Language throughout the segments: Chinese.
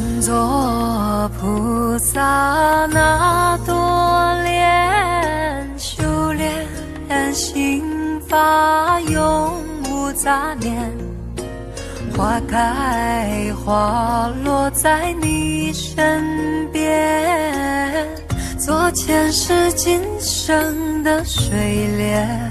愿做菩萨那多莲，修炼心法永无杂念，花开花落在你身边，做前世今生的水莲。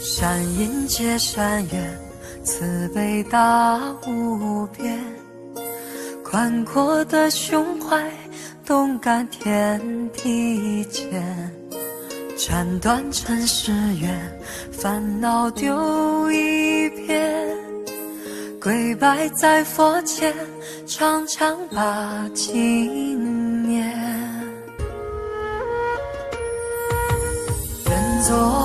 善因结善缘，慈悲大无边，宽阔的胸怀，动感天地间，斩断尘世缘，烦恼丢一边，跪拜在佛前，常常把经念，愿做。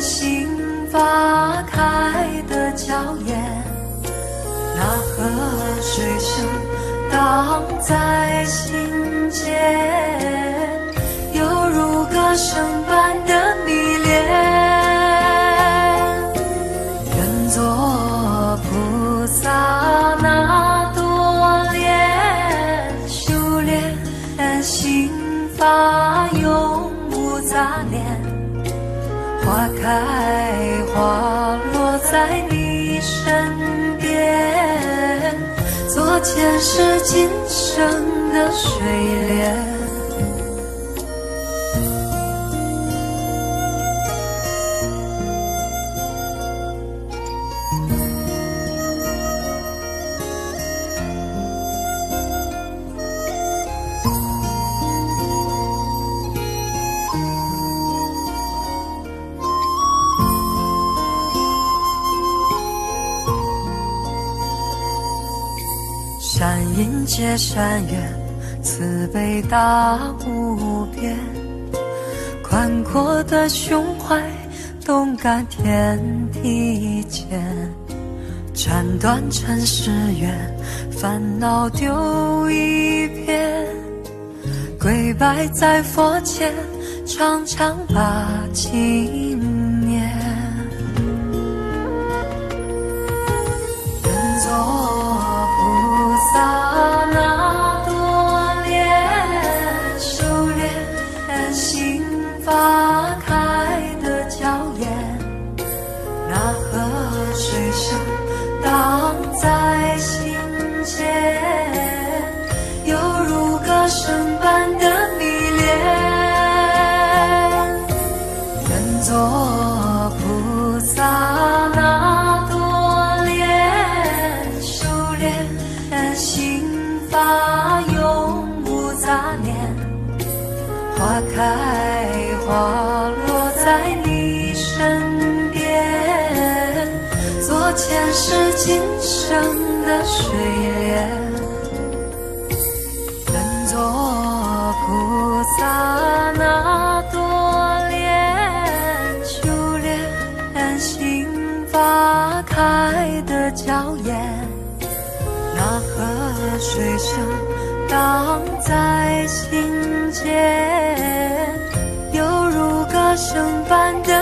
心法开的娇艳，那河水声荡在心间，犹如歌声般的迷恋。愿做菩萨那朵莲，修炼。心法永无杂念，花开花落在你身边，做前世今生的水莲。善因结善缘，慈悲大无边，宽阔的胸怀，动感天地间，斩断尘世缘，烦恼丢一边，跪拜在佛前，常常把经花开花落在你身边，做前世今生的水莲。愿做菩萨那朵莲，修炼心法开的娇艳，那河水声荡在心。间，犹如歌声般的。